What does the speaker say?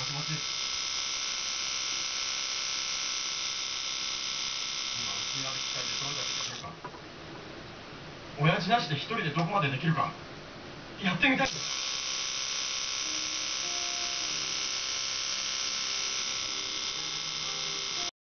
お気持ち今うちにある機械でどれだけできるか。親父なしで一人でどこまでできるか。やってみたい